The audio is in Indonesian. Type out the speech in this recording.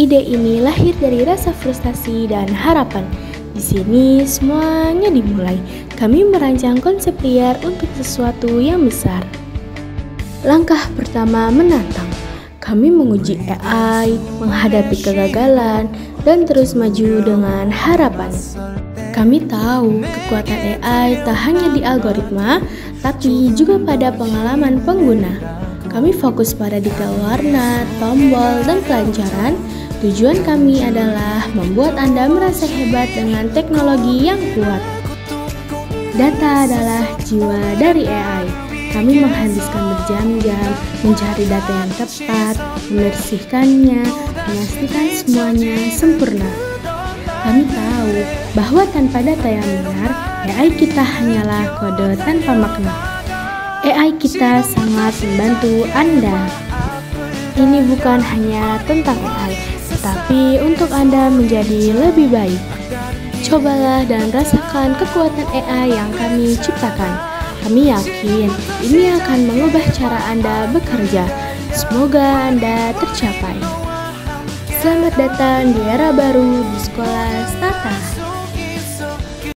Ide ini lahir dari rasa frustasi dan harapan. Di sini semuanya dimulai. Kami merancang konsep liar untuk sesuatu yang besar. Langkah pertama menantang. Kami menguji AI, menghadapi kegagalan, dan terus maju dengan harapan. Kami tahu kekuatan AI tak hanya di algoritma, tapi juga pada pengalaman pengguna. Kami fokus pada detail warna, tombol, dan kelancaran. Tujuan kami adalah membuat Anda merasa hebat dengan teknologi yang kuat. Data adalah jiwa dari AI. Kami menghabiskan berjam-jam mencari data yang tepat, membersihkannya, memastikan semuanya sempurna. Kami tahu bahwa tanpa data yang benar, AI kita hanyalah kode tanpa makna. AI kita sangat membantu Anda. Ini bukan hanya tentang AI, tetapi untuk Anda menjadi lebih baik. Cobalah dan rasakan kekuatan AI yang kami ciptakan. Kami yakin ini akan mengubah cara Anda bekerja. Semoga Anda tercapai. Selamat datang di era baru di sekolah Stata.